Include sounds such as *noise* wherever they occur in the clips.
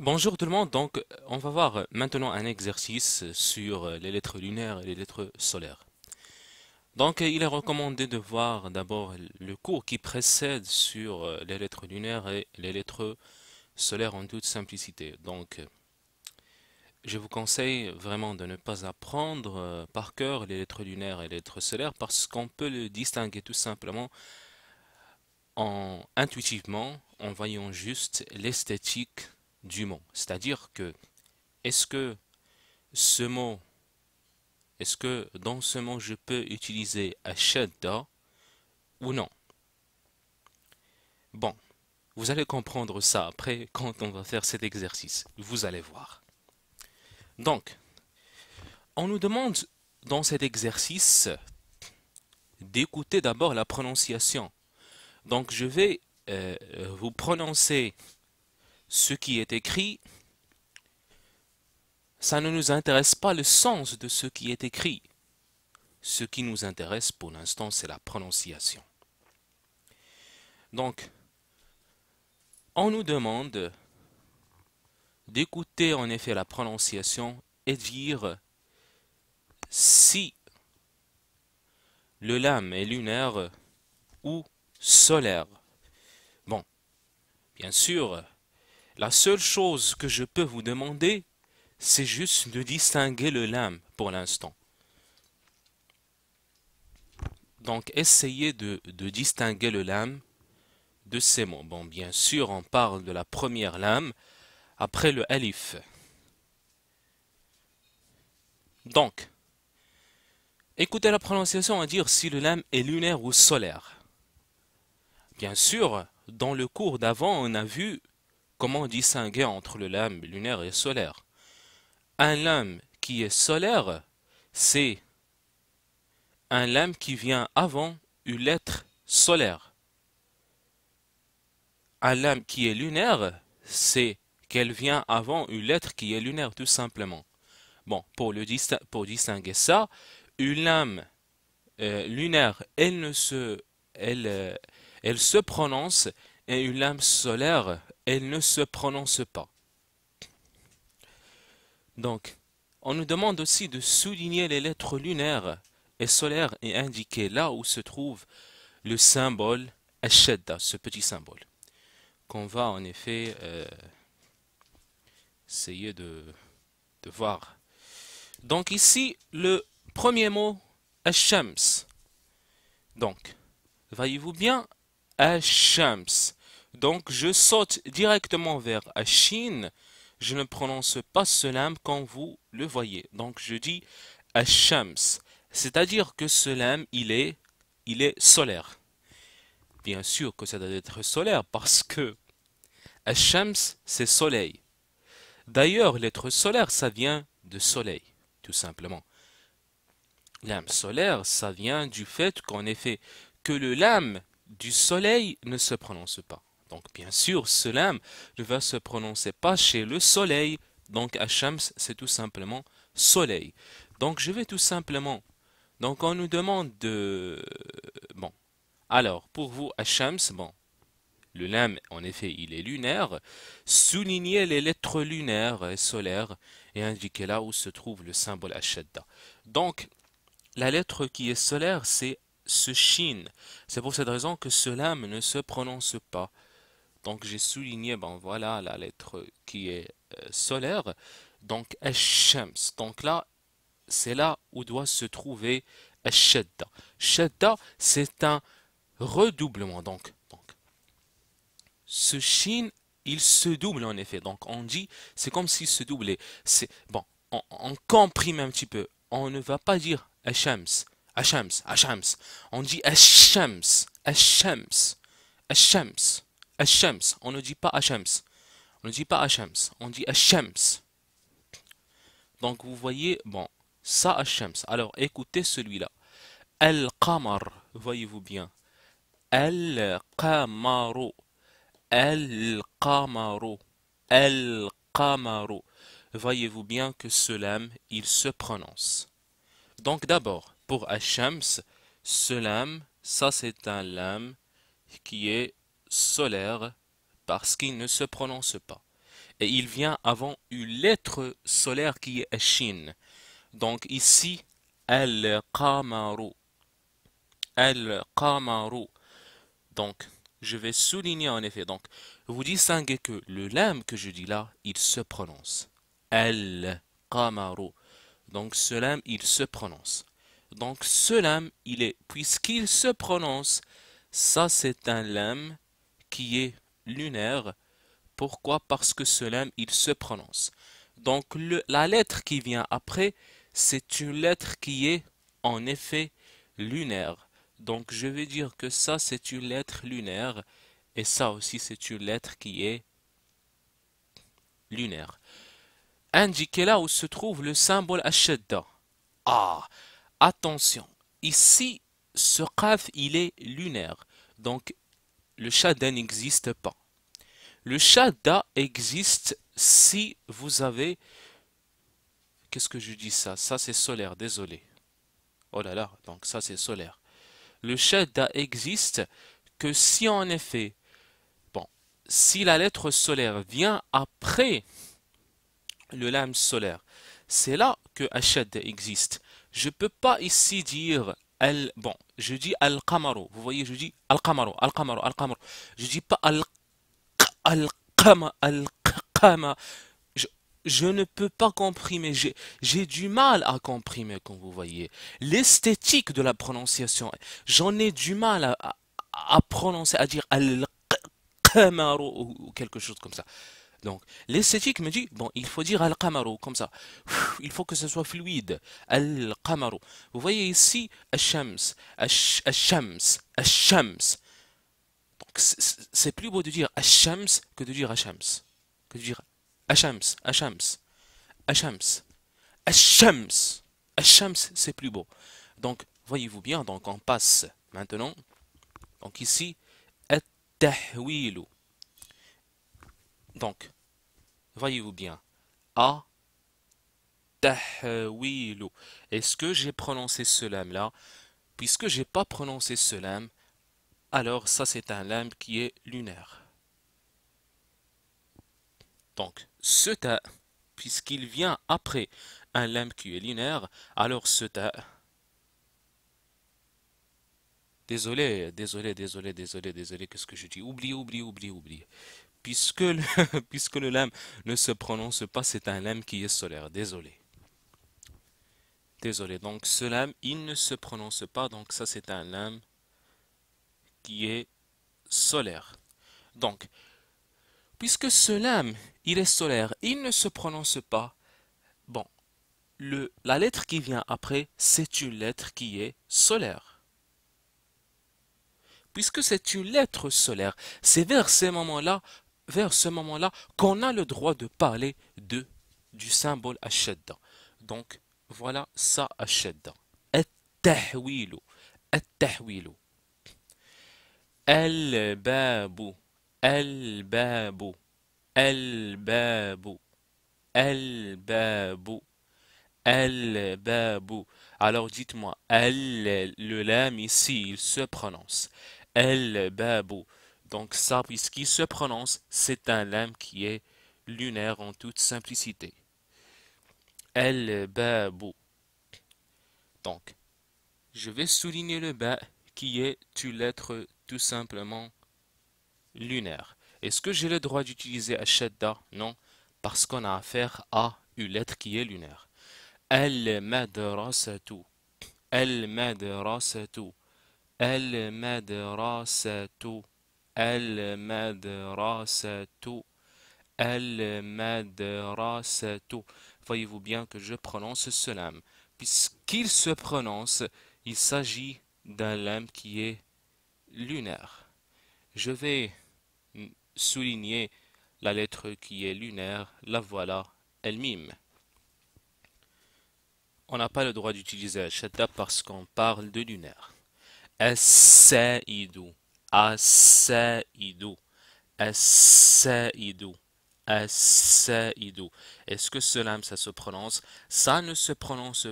Bonjour tout le monde, donc on va voir maintenant un exercice sur les lettres lunaires et les lettres solaires. Donc il est recommandé de voir d'abord le cours qui précède sur les lettres lunaires et les lettres solaires en toute simplicité. Donc je vous conseille vraiment de ne pas apprendre par cœur les lettres lunaires et les lettres solaires parce qu'on peut le distinguer tout simplement en intuitivement en voyant juste l'esthétique du mot. C'est-à-dire que, est-ce que ce mot, est-ce que dans ce mot je peux utiliser ashadda ou non? Bon, vous allez comprendre ça après quand on va faire cet exercice. Vous allez voir. Donc, on nous demande dans cet exercice d'écouter d'abord la prononciation. Donc, je vais euh, vous prononcer ce qui est écrit, ça ne nous intéresse pas le sens de ce qui est écrit. Ce qui nous intéresse pour l'instant, c'est la prononciation. Donc, on nous demande d'écouter en effet la prononciation et de dire si le lame est lunaire ou solaire. Bon, bien sûr, la seule chose que je peux vous demander, c'est juste de distinguer le lame pour l'instant. Donc, essayez de, distinguer le lame de ces mots. Bon, bien sûr, on parle de la première lame après le alif. Donc, écoutez la prononciation à dire si le lame est lunaire ou solaire. Bien sûr, dans le cours d'avant, on a vu Comment distinguer entre le lame lunaire et solaire? Un lame qui est solaire, c'est un lame qui vient avant une lettre solaire. Un lame qui est lunaire, c'est qu'elle vient avant une lettre qui est lunaire, tout simplement. Bon, pour, distinguer ça, une lame euh, lunaire, elle se, euh, elle se prononce, et une lame solaire, elle ne se prononce pas. Donc, on nous demande aussi de souligner les lettres lunaires et solaires et indiquer là où se trouve le symbole Ashedda, ce petit symbole, qu'on va en effet euh, essayer de, de voir. Donc ici, le premier mot, Ashams. Donc, voyez-vous bien, Ashams. Donc je saute directement vers Ashin. Je ne prononce pas ce lame quand vous le voyez. Donc je dis Ashams. C'est-à-dire que ce lame, il est, il est solaire. Bien sûr que ça doit être solaire parce que Ashams, c'est soleil. D'ailleurs, l'être solaire, ça vient de soleil, tout simplement. Lame solaire, ça vient du fait qu'en effet, que le lame du soleil ne se prononce pas. Donc bien sûr, ce lame ne va se prononcer pas chez le soleil. Donc Hachams, c'est tout simplement soleil. Donc je vais tout simplement... Donc on nous demande de... Bon. Alors, pour vous, Hachams, bon, le lame, en effet, il est lunaire. Soulignez les lettres lunaires et solaires et indiquez là où se trouve le symbole Ashadda. Donc, la lettre qui est solaire, c'est ce shin. C'est pour cette raison que ce lame ne se prononce pas. Donc j'ai souligné, ben voilà la lettre qui est euh, solaire. Donc Shams. Donc là, c'est là où doit se trouver Shadda. Shadda, c'est un redoublement. Donc, donc ce shin, il se double en effet. Donc on dit, c'est comme s'il se doublait. C'est bon, on, comprime un petit peu. On ne va pas dire Ashams. On dit Ashams, Ashams. Ashams. On ne dit pas Ashams. On ne dit pas Ashams. On dit Ashams. Donc vous voyez, bon, ça Ashams. Alors écoutez celui-là. Al-Qamar. Voyez-vous bien. Al-Qamaru. Al-Qamaru. Al-Qamaru. Voyez-vous bien que ce lame, il se prononce. Donc d'abord, pour Ashams, ce ça c'est un lame qui est solaire parce qu'il ne se prononce pas. et il vient avant une lettre solaire qui est Shin. Donc ici, Al-Qamaru. Al-Qamaru. Donc, je vais souligner en effet. Donc, vous distinguez que le lam que je dis là, il se prononce. Al-Qamaru. Donc, ce lam, il se prononce. Donc, ce lam, il est, puisqu'il se prononce, ça c'est un lam qui est lunaire. Pourquoi? Parce que ce lam, il se prononce. Donc, la lettre qui vient après, c'est une lettre qui est en effet lunaire. Donc, je vais dire que ça, c'est une lettre lunaire. Et ça aussi, c'est une lettre qui est lunaire. Indiquez là où se trouve le symbole Ashadda. Ah, attention. Ici, ce qaf, il est lunaire. Donc, le shadda n'existe pas. Le shadda existe si vous avez... Qu'est-ce que je dis ça? Ça, c'est solaire, désolé. Oh là là, donc ça, c'est solaire. Le shadda existe que si en effet, bon, si la lettre solaire vient après le lame solaire, c'est là que shadda existe. Je ne peux pas ici dire al, bon, je dis al-qamaru. Vous voyez, je dis al-qamaru, al-qamaru, al-qamaru. Je dis pas al-qama, al-qama. Je, je ne peux pas comprimer. J'ai du mal à comprimer, comme vous voyez. L'esthétique de la prononciation, j'en ai du mal à, à, à prononcer, à dire al-qamaru ou quelque chose comme ça. Donc, l'esthétique me dit, bon, il faut dire al-qamaru, comme ça. Il faut que ce soit fluide. Al-qamaru. Vous voyez ici, al-shams, al-shams, al-shams. Donc, c'est plus beau de dire al-shams que de dire al-shams. Que de dire al-shams, al-shams, al-shams. Al-shams. Al-shams, c'est plus beau. Donc, voyez-vous bien, donc on passe maintenant. Donc ici, al-tahwilu. Donc, voyez-vous bien. A tahwilu. Est-ce que j'ai prononcé ce lame là Puisque j'ai pas prononcé ce lame, alors ça c'est un lame qui est lunaire. Donc, ce ta, puisqu'il vient après un lame qui est lunaire, alors ce ta. Désolé, désolé, désolé, désolé, désolé, qu'est-ce que je dis? Oublie, oublie, oublie, oublie *laughs* puisque le, lame ne se prononce pas, c'est un lame qui est solaire. Désolé. Désolé. Donc ce lame, il ne se prononce pas. Donc ça, c'est un lame qui est solaire. Donc, puisque ce lame, il est solaire, il ne se prononce pas. Bon, la lettre qui vient après, c'est une lettre qui est solaire. Puisque c'est une lettre solaire, c'est vers ces moments-là vers ce moment-là qu'on a le droit de parler de du symbole ashadda. Donc voilà ça ashadda. التحويل التحويل الباب الباب الباب الباب الباب alors dites-moi le lam ici il se prononce الباب donc ça, puisqu'il se prononce, c'est un lame qui est lunaire en toute simplicité. El babou. Donc, je vais souligner le ba qui est une lettre tout simplement lunaire. Est-ce que j'ai le droit d'utiliser ashadda Non, parce qu'on a affaire à une lettre qui est lunaire. El madrasatu. El madrasatu. El madrasatu. Al-madrasatu. Al-madrasatu. Voyez-vous bien que je prononce ce lame. Puisqu'il se prononce, il s'agit d'un lame qui est lunaire. Je vais souligner la lettre qui est lunaire. La voilà, elle mime. On n'a pas le droit d'utiliser Ashadda parce qu'on parle de lunaire. As-sa'idu. As-sa'idu. Est-ce que ce lame, ça se prononce? Ça ne se prononce,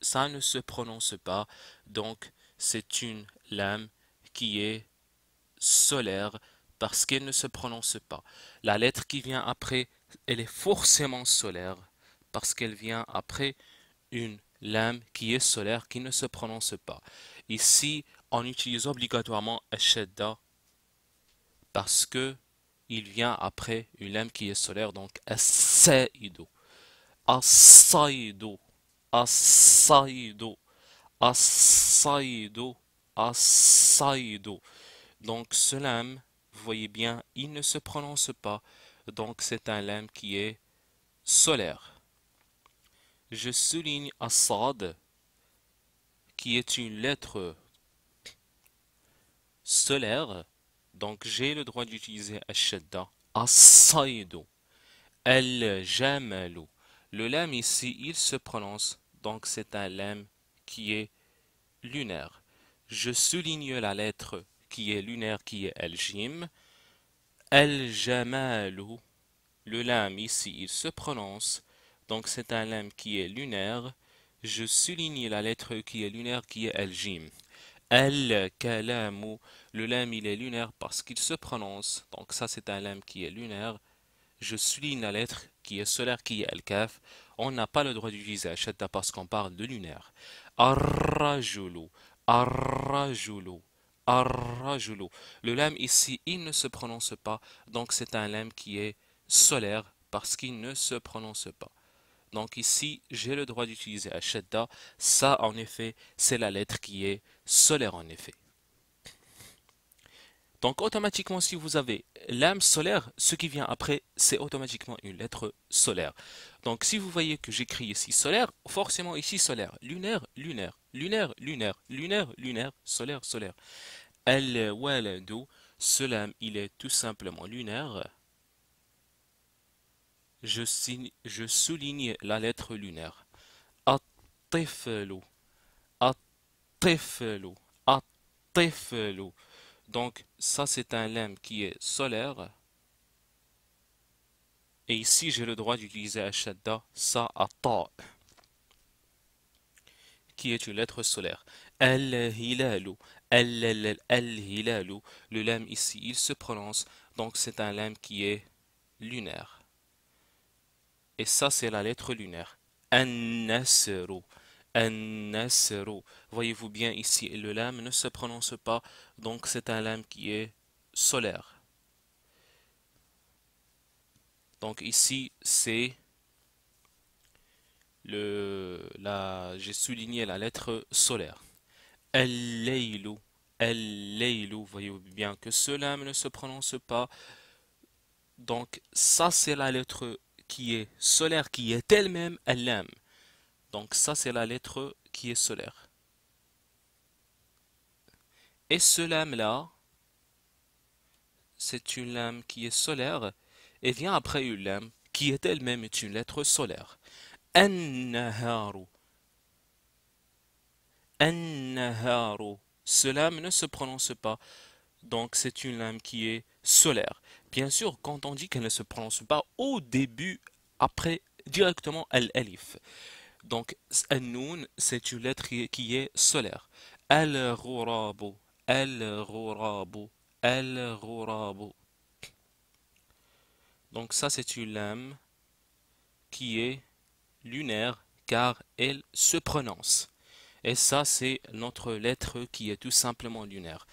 ça ne se prononce pas. Donc, c'est une lame qui est solaire parce qu'elle ne se prononce pas. La lettre qui vient après, elle est forcément solaire parce qu'elle vient après une lame qui est solaire, qui ne se prononce pas. Ici, on utilise obligatoirement Ashadda parce que il vient après une lame qui est solaire, donc. As-Sa'idu. As-Sa'idu. As-Sa'idu. Donc ce lame, vous voyez bien, il ne se prononce pas. Donc c'est un lame qui est solaire. Je souligne Assad, qui est une lettre solaire. Donc j'ai le droit d'utiliser Ashadda. As-Saidu. Al-Jamalu. Le lame ici, il se prononce. Donc c'est un lame qui est lunaire. Je souligne la lettre qui est lunaire, qui est Al-Jim. Al-Jamalu. Le lame ici, il se prononce. Donc c'est un lame qui est lunaire. Je souligne la lettre qui est lunaire, qui est Al-Jim. Al-Kalamu. Le lame, il est lunaire parce qu'il se prononce. Donc ça, c'est un lame qui est lunaire. Je souligne la lettre qui est solaire, qui est Al-Kaf. On n'a pas le droit d'utiliser Ashadda parce qu'on parle de lunaire. Ar-Rajulu. Le lame ici, il ne se prononce pas. Donc c'est un lame qui est solaire parce qu'il ne se prononce pas. Donc ici, j'ai le droit d'utiliser Ashadda. Ça, en effet, c'est la lettre qui est solaire, en effet. Donc automatiquement, si vous avez l'âme solaire, ce qui vient après, c'est automatiquement une lettre solaire. Donc si vous voyez que j'écris ici solaire, forcément ici solaire. Lunaire, lunaire, lunaire, lunaire, lunaire, lunaire, solaire, solaire. Ce lame, il est tout simplement lunaire je, souligne la lettre lunaire. At-tiflu. Donc, ça, c'est un lemme qui est solaire. Et ici, j'ai le droit d'utiliser Ashadda, ça, ta qui est une lettre solaire. Al-hilalu. Al-hilalu. Le lemme ici, il se prononce. Donc, c'est un lemme qui est lunaire. Et ça, c'est la lettre lunaire. An-nasru. An-nasru. Voyez-vous bien ici, le lame ne se prononce pas, donc c'est un lame qui est solaire. Donc ici, c'est le la j'ai souligné la lettre solaire. Al-laylu. Al-laylu. Voyez-vous bien que ce lame ne se prononce pas. Donc ça, c'est la lettre qui est solaire, qui est elle-même lame. Donc ça, c'est la lettre qui est solaire. Et ce lame-là, c'est une lame qui est solaire et vient après une lame qui est elle-même une lettre solaire. An-naharu. Ce lame ne se prononce pas. Donc c'est une lame qui est solaire. Bien sûr, quand on dit qu'elle ne se prononce pas au début, après, directement al-alif. Donc, al-noun, c'est une lettre qui est solaire. Al-ghurabu, al-ghurabu, al-ghurabu. Donc ça, c'est une lame qui est lunaire car elle se prononce. Et ça, c'est notre lettre qui est tout simplement lunaire.